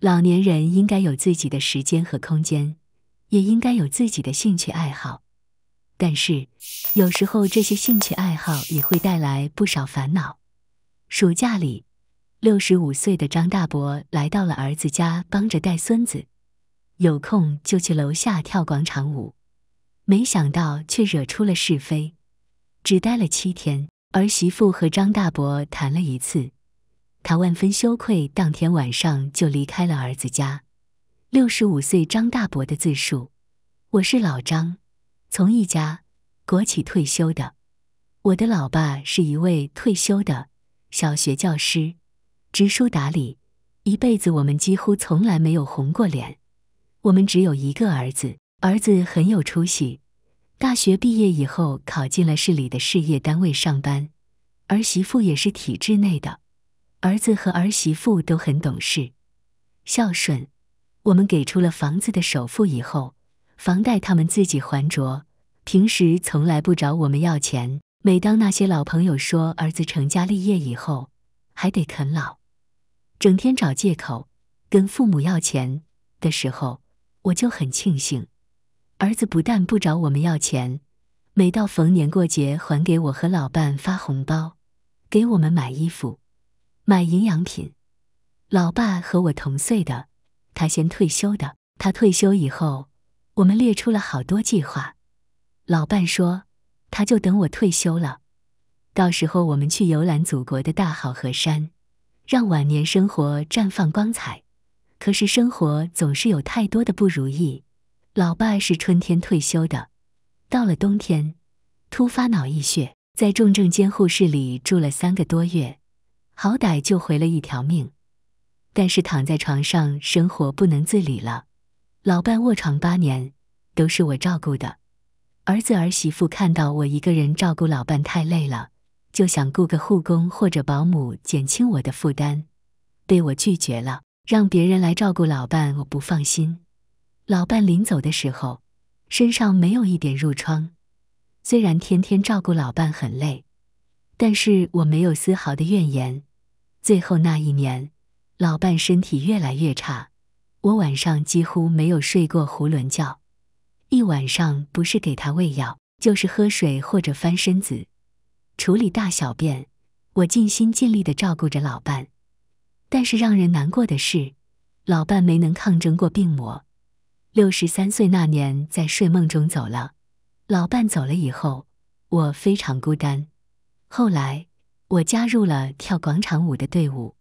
老年人应该有自己的时间和空间，也应该有自己的兴趣爱好。但是，有时候这些兴趣爱好也会带来不少烦恼。暑假里，六十五岁的张大伯来到了儿子家，帮着带孙子，有空就去楼下跳广场舞。没想到却惹出了是非，只待了七天，儿媳妇和张大伯谈了一次。他万分羞愧，当天晚上就离开了儿子家。六十五岁张大伯的自述：我是老张，从一家国企退休的。我的老爸是一位退休的小学教师，知书达理，一辈子我们几乎从来没有红过脸。我们只有一个儿子，儿子很有出息，大学毕业以后考进了市里的事业单位上班，儿媳妇也是体制内的。儿子和儿媳妇都很懂事、孝顺。我们给出了房子的首付以后，房贷他们自己还着，平时从来不找我们要钱。每当那些老朋友说儿子成家立业以后还得啃老，整天找借口跟父母要钱的时候，我就很庆幸，儿子不但不找我们要钱，每到逢年过节还给我和老伴发红包，给我们买衣服。买营养品，老爸和我同岁的，他先退休的。他退休以后，我们列出了好多计划。老伴说，他就等我退休了，到时候我们去游览祖国的大好河山，让晚年生活绽放光彩。可是生活总是有太多的不如意。老爸是春天退休的，到了冬天，突发脑溢血，在重症监护室里住了三个多月。好歹救回了一条命，但是躺在床上生活不能自理了。老伴卧床八年，都是我照顾的。儿子儿媳妇看到我一个人照顾老伴太累了，就想雇个护工或者保姆减轻我的负担，被我拒绝了。让别人来照顾老伴，我不放心。老伴临走的时候，身上没有一点褥疮。虽然天天照顾老伴很累，但是我没有丝毫的怨言。最后那一年，老伴身体越来越差，我晚上几乎没有睡过囫囵觉，一晚上不是给他喂药，就是喝水或者翻身子，处理大小便。我尽心尽力的照顾着老伴，但是让人难过的是，老伴没能抗争过病魔，六十三岁那年在睡梦中走了。老伴走了以后，我非常孤单。后来。我加入了跳广场舞的队伍。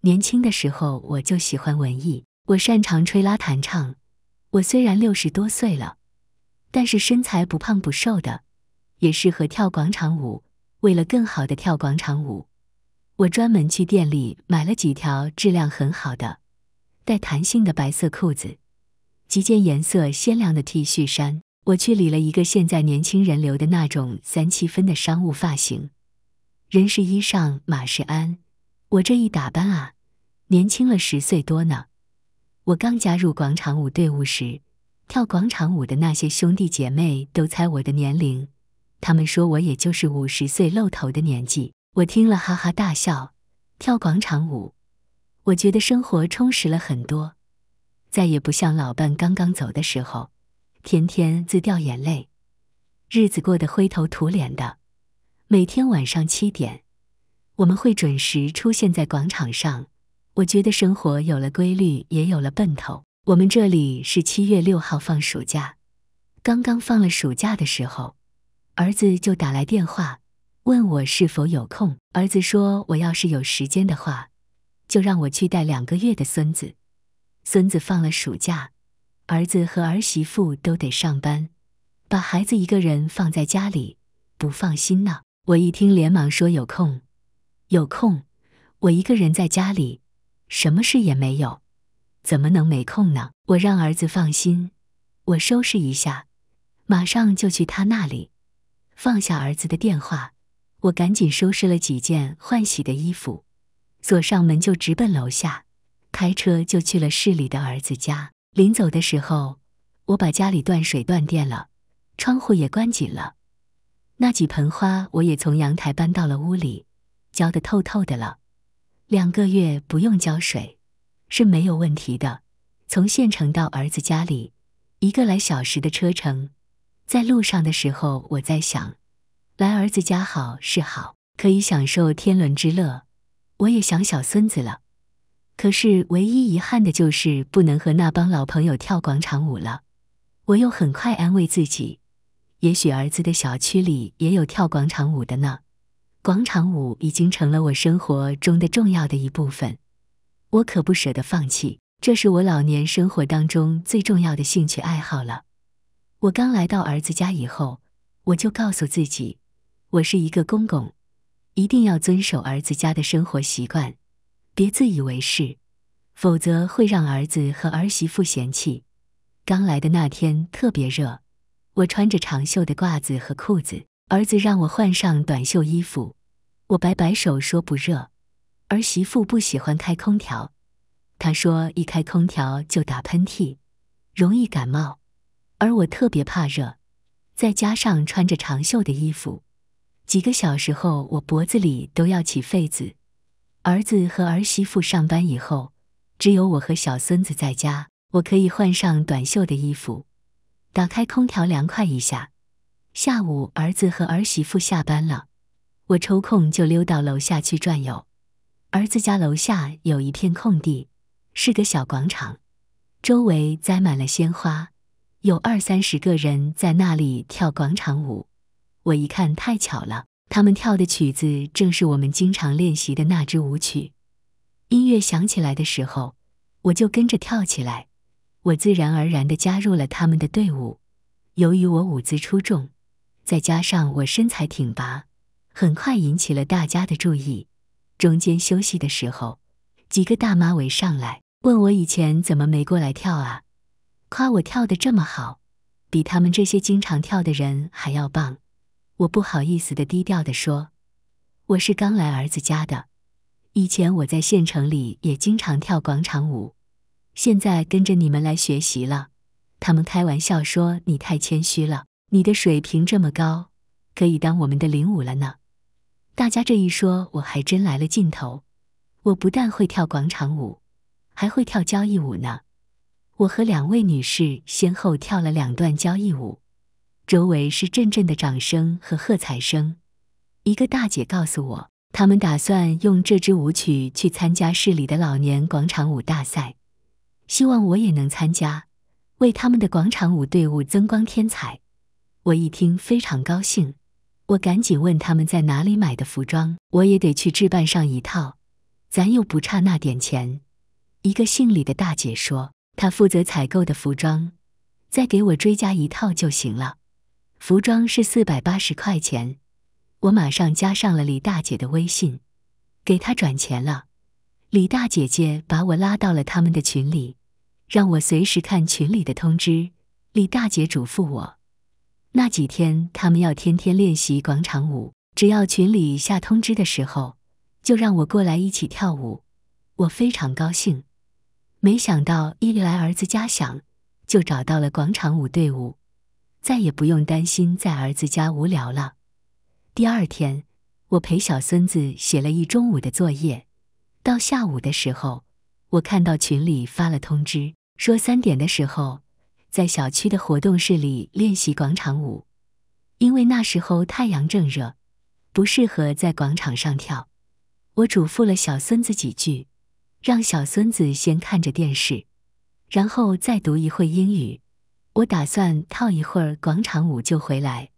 年轻的时候我就喜欢文艺，我擅长吹拉弹唱。我虽然六十多岁了，但是身材不胖不瘦的，也适合跳广场舞。为了更好的跳广场舞，我专门去店里买了几条质量很好的、带弹性的白色裤子，几件颜色鲜亮的 T 恤衫。我去理了一个现在年轻人留的那种三七分的商务发型。人是衣裳，马是鞍。我这一打扮啊，年轻了十岁多呢。我刚加入广场舞队伍时，跳广场舞的那些兄弟姐妹都猜我的年龄，他们说我也就是五十岁露头的年纪。我听了哈哈大笑。跳广场舞，我觉得生活充实了很多，再也不像老伴刚刚走的时候，天天自掉眼泪，日子过得灰头土脸的。每天晚上七点，我们会准时出现在广场上。我觉得生活有了规律，也有了奔头。我们这里是七月六号放暑假，刚刚放了暑假的时候，儿子就打来电话问我是否有空。儿子说，我要是有时间的话，就让我去带两个月的孙子。孙子放了暑假，儿子和儿媳妇都得上班，把孩子一个人放在家里，不放心呢。我一听，连忙说：“有空，有空。我一个人在家里，什么事也没有，怎么能没空呢？”我让儿子放心，我收拾一下，马上就去他那里。放下儿子的电话，我赶紧收拾了几件换洗的衣服，锁上门就直奔楼下，开车就去了市里的儿子家。临走的时候，我把家里断水断电了，窗户也关紧了。那几盆花，我也从阳台搬到了屋里，浇得透透的了。两个月不用浇水，是没有问题的。从县城到儿子家里，一个来小时的车程。在路上的时候，我在想，来儿子家好是好，可以享受天伦之乐。我也想小孙子了，可是唯一遗憾的就是不能和那帮老朋友跳广场舞了。我又很快安慰自己，也许儿子的小区里也有跳广场舞的呢。广场舞已经成了我生活中的重要的一部分，我可不舍得放弃。这是我老年生活当中最重要的兴趣爱好了。我刚来到儿子家以后，我就告诉自己，我是一个公公，一定要遵守儿子家的生活习惯，别自以为是，否则会让儿子和儿媳妇嫌弃。刚来的那天特别热，我穿着长袖的褂子和裤子，儿子让我换上短袖衣服，我摆摆手说不热。儿媳妇不喜欢开空调。他说：“一开空调就打喷嚏，容易感冒，而我特别怕热，再加上穿着长袖的衣服，几个小时后我脖子里都要起痱子。儿子和儿媳妇上班以后，只有我和小孙子在家，我可以换上短袖的衣服，打开空调凉快一下。下午儿子和儿媳妇下班了，我抽空就溜到楼下去转悠。儿子家楼下有一片空地。”是个小广场，周围栽满了鲜花，有二三十个人在那里跳广场舞。我一看，太巧了，他们跳的曲子正是我们经常练习的那支舞曲。音乐响起来的时候，我就跟着跳起来。我自然而然地加入了他们的队伍。由于我舞姿出众，再加上我身材挺拔，很快引起了大家的注意。中间休息的时候，几个大妈围上来。问我以前怎么没过来跳啊？夸我跳的这么好，比他们这些经常跳的人还要棒。我不好意思的低调的说：“我是刚来儿子家的，以前我在县城里也经常跳广场舞，现在跟着你们来学习了。”他们开玩笑说：“你太谦虚了，你的水平这么高，可以当我们的领舞了呢。”大家这一说，我还真来了劲头。我不但会跳广场舞。还会跳交谊舞呢。我和两位女士先后跳了两段交谊舞，周围是阵阵的掌声和喝彩声。一个大姐告诉我，他们打算用这支舞曲去参加市里的老年广场舞大赛，希望我也能参加，为他们的广场舞队伍增光添彩。我一听非常高兴，我赶紧问他们在哪里买的服装，我也得去置办上一套，咱又不差那点钱。一个姓李的大姐说：“她负责采购的服装，再给我追加一套就行了。服装是四百八十块钱。”我马上加上了李大姐的微信，给她转钱了。李大姐姐把我拉到了他们的群里，让我随时看群里的通知。李大姐嘱咐我，那几天他们要天天练习广场舞，只要群里下通知的时候，就让我过来一起跳舞。我非常高兴。没想到一来儿子家想，就找到了广场舞队伍，再也不用担心在儿子家无聊了。第二天，我陪小孙子写了一中午的作业，到下午的时候，我看到群里发了通知，说三点的时候在小区的活动室里练习广场舞，因为那时候太阳正热，不适合在广场上跳。我嘱咐了小孙子几句。让小孙子先看着电视，然后再读一会英语。我打算跳一会儿广场舞就回来，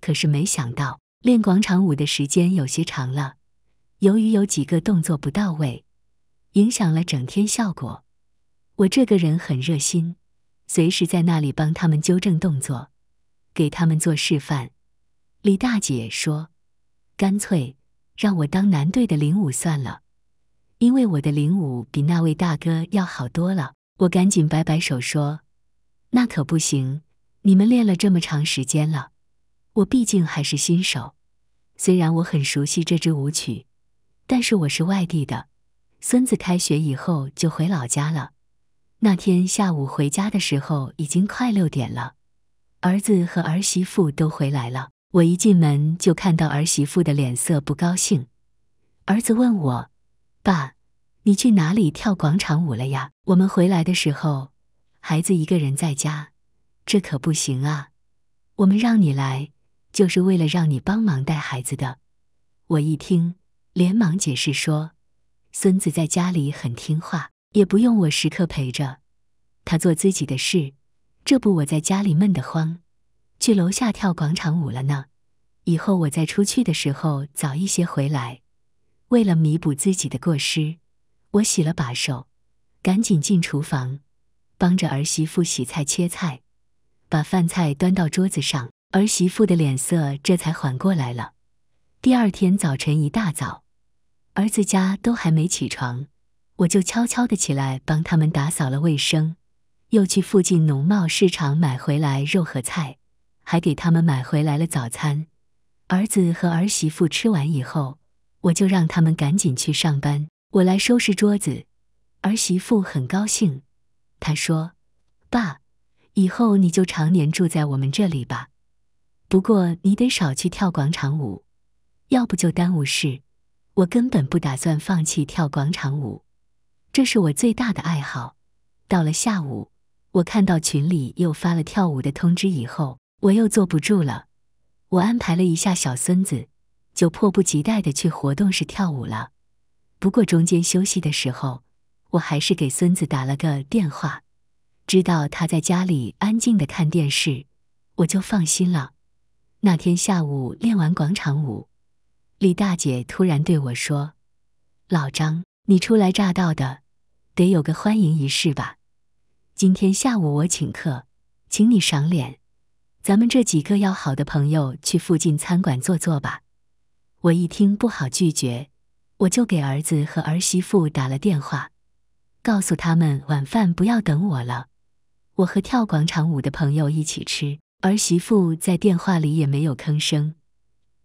可是没想到练广场舞的时间有些长了。由于有几个动作不到位，影响了整天效果。我这个人很热心，随时在那里帮他们纠正动作，给他们做示范。李大姐说：“干脆让我当男队的领舞算了。”因为我的领舞比那位大哥要好多了，我赶紧摆摆手说：“那可不行，你们练了这么长时间了，我毕竟还是新手。虽然我很熟悉这支舞曲，但是我是外地的，孙子开学以后就回老家了。那天下午回家的时候已经快六点了，儿子和儿媳妇都回来了。我一进门就看到儿媳妇的脸色不高兴，儿子问我。”爸，你去哪里跳广场舞了呀？我们回来的时候，孩子一个人在家，这可不行啊！我们让你来，就是为了让你帮忙带孩子的。”我一听，连忙解释说：“孙子在家里很听话，也不用我时刻陪着，他做自己的事。这不我在家里闷得慌，去楼下跳广场舞了呢。以后我再出去的时候早一些回来。为了弥补自己的过失。”我洗了把手，赶紧进厨房，帮着儿媳妇洗菜切菜，把饭菜端到桌子上，儿媳妇的脸色这才缓过来了。第二天早晨一大早，儿子家都还没起床，我就悄悄的起来帮他们打扫了卫生，又去附近农贸市场买回来肉和菜，还给他们买回来了早餐。儿子和儿媳妇吃完以后，我就让他们赶紧去上班。我来收拾桌子，儿媳妇很高兴。她说：“爸，以后你就常年住在我们这里吧。不过你得少去跳广场舞，要不就耽误事。我根本不打算放弃跳广场舞，这是我最大的爱好。”到了下午，我看到群里又发了跳舞的通知，以后我又坐不住了。我安排了一下小孙子，就迫不及待的去活动室跳舞了。不过中间休息的时候，我还是给孙子打了个电话，知道他在家里安静的看电视，我就放心了。那天下午练完广场舞，李大姐突然对我说：“老张，你初来乍到的，得有个欢迎仪式吧？今天下午我请客，请你赏脸，咱们这几个要好的朋友去附近餐馆坐坐吧。”我一听不好拒绝。我就给儿子和儿媳妇打了电话，告诉他们晚饭不要等我了，我和跳广场舞的朋友一起吃。儿媳妇在电话里也没有吭声。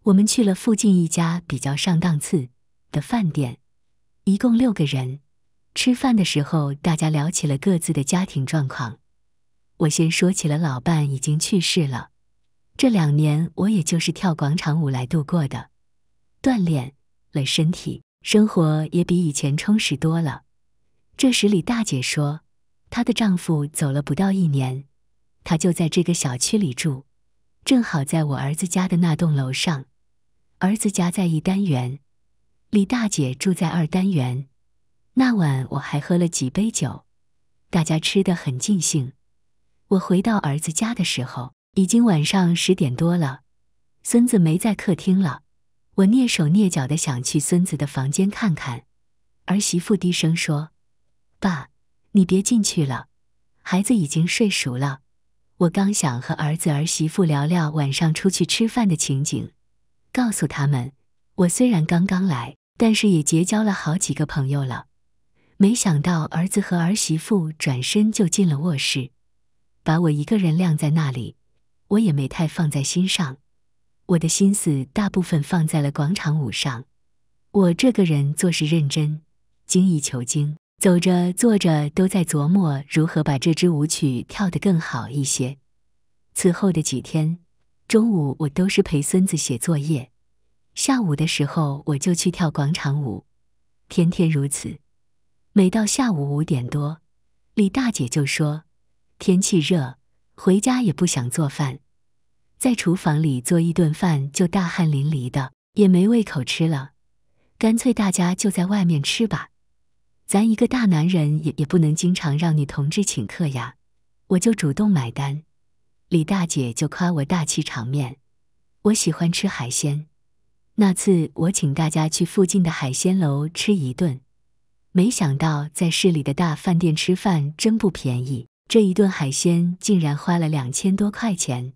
我们去了附近一家比较上档次的饭店，一共六个人。吃饭的时候，大家聊起了各自的家庭状况。我先说起了老伴已经去世了，这两年我也就是跳广场舞来度过的，锻炼了身体。生活也比以前充实多了。这时，李大姐说，她的丈夫走了不到一年，她就在这个小区里住，正好在我儿子家的那栋楼上。儿子家在一单元，李大姐住在二单元。那晚我还喝了几杯酒，大家吃得很尽兴。我回到儿子家的时候，已经晚上十点多了，孙子没在客厅了。我蹑手蹑脚的想去孙子的房间看看，儿媳妇低声说：“爸，你别进去了，孩子已经睡熟了。”我刚想和儿子儿媳妇聊聊晚上出去吃饭的情景，告诉他们我虽然刚刚来，但是也结交了好几个朋友了。没想到儿子和儿媳妇转身就进了卧室，把我一个人晾在那里，我也没太放在心上。我的心思大部分放在了广场舞上。我这个人做事认真，精益求精，走着坐着都在琢磨如何把这支舞曲跳得更好一些。此后的几天，中午我都是陪孙子写作业，下午的时候我就去跳广场舞，天天如此。每到下午五点多，李大姐就说：“天气热，回家也不想做饭。”在厨房里做一顿饭就大汗淋漓的，也没胃口吃了，干脆大家就在外面吃吧。咱一个大男人也也不能经常让女同志请客呀，我就主动买单。李大姐就夸我大气场面，我喜欢吃海鲜。那次我请大家去附近的海鲜楼吃一顿，没想到在市里的大饭店吃饭真不便宜，这一顿海鲜竟然花了两千多块钱。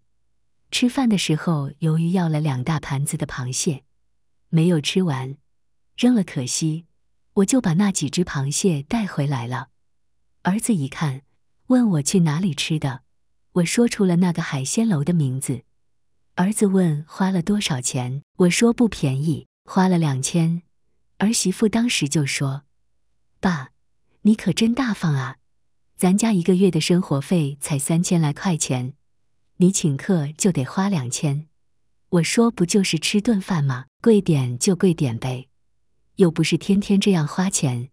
吃饭的时候，由于要了两大盘子的螃蟹，没有吃完，扔了可惜，我就把那几只螃蟹带回来了。儿子一看，问我去哪里吃的，我说出了那个海鲜楼的名字。儿子问花了多少钱，我说不便宜，花了两千。儿媳妇当时就说：“爸，你可真大方啊，咱家一个月的生活费才三千来块钱。”你请客就得花两千，我说不就是吃顿饭吗？贵点就贵点呗，又不是天天这样花钱。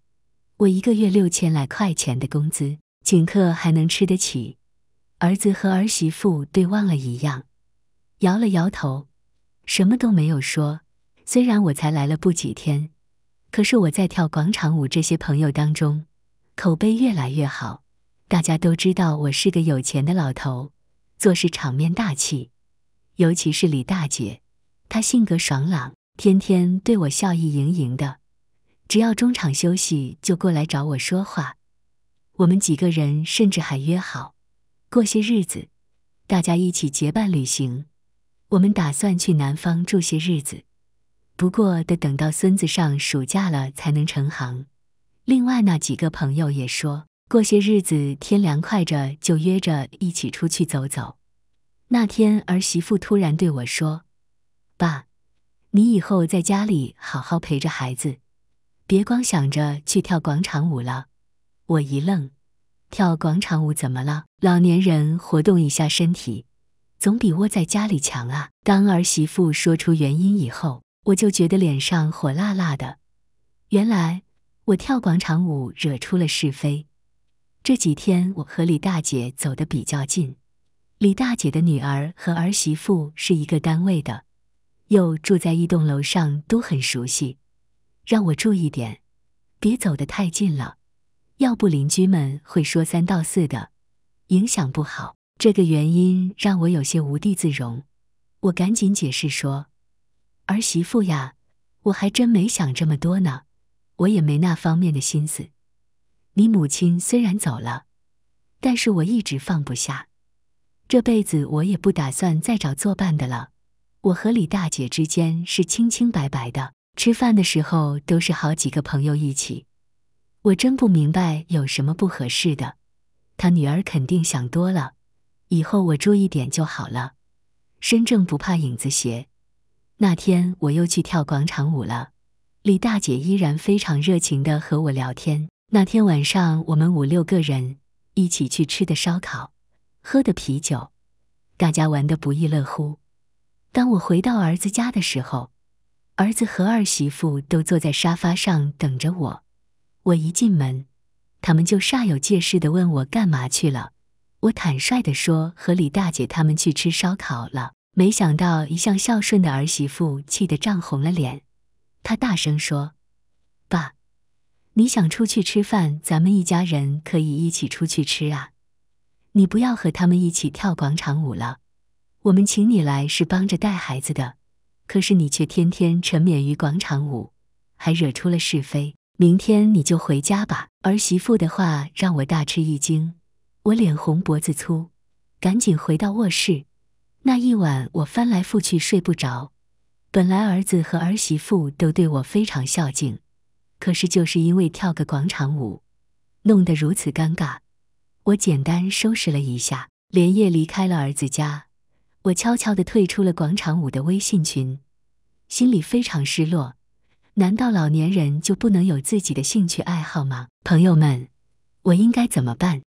我一个月六千来块钱的工资，请客还能吃得起。儿子和儿媳妇对望了一样，摇了摇头，什么都没有说。虽然我才来了不几天，可是我在跳广场舞这些朋友当中，口碑越来越好。大家都知道我是个有钱的老头，做事场面大气。尤其是李大姐，她性格爽朗，天天对我笑意盈盈的。只要中场休息，就过来找我说话。我们几个人甚至还约好，过些日子，大家一起结伴旅行。我们打算去南方住些日子，不过得等到孙子上暑假了才能成行。另外那几个朋友也说过些日子天凉快着，就约着一起出去走走。那天儿媳妇突然对我说：“爸，你以后在家里好好陪着孩子。”别光想着去跳广场舞了，我一愣，跳广场舞怎么了？老年人活动一下身体，总比窝在家里强啊！当儿媳妇说出原因以后，我就觉得脸上火辣辣的。原来我跳广场舞惹出了是非。这几天我和李大姐走得比较近，李大姐的女儿和儿媳妇是一个单位的，又住在一栋楼上，都很熟悉。让我注意点，别走得太近了，要不邻居们会说三道四的，影响不好。这个原因让我有些无地自容，我赶紧解释说：“儿媳妇呀，我还真没想这么多呢，我也没那方面的心思。你母亲虽然走了，但是我一直放不下，这辈子我也不打算再找作伴的了。我和李大姐之间是清清白白的。”吃饭的时候都是好几个朋友一起，我真不明白有什么不合适的。他女儿肯定想多了，以后我注意点就好了。身正不怕影子斜。那天我又去跳广场舞了，李大姐依然非常热情的和我聊天。那天晚上我们五六个人一起去吃的烧烤，喝的啤酒，大家玩得不亦乐乎。当我回到儿子家的时候。儿子和儿媳妇都坐在沙发上等着我。我一进门，他们就煞有介事地问我干嘛去了。我坦率地说和李大姐他们去吃烧烤了。没想到一向孝顺的儿媳妇气得涨红了脸，她大声说：“爸，你想出去吃饭，咱们一家人可以一起出去吃啊！你不要和他们一起跳广场舞了。我们请你来是帮着带孩子的。”可是你却天天沉湎于广场舞，还惹出了是非。明天你就回家吧。儿媳妇的话让我大吃一惊，我脸红脖子粗，赶紧回到卧室。那一晚我翻来覆去睡不着。本来儿子和儿媳妇都对我非常孝敬，可是就是因为跳个广场舞，弄得如此尴尬。我简单收拾了一下，连夜离开了儿子家。我悄悄地退出了广场舞的微信群，心里非常失落。难道老年人就不能有自己的兴趣爱好吗？朋友们，我应该怎么办？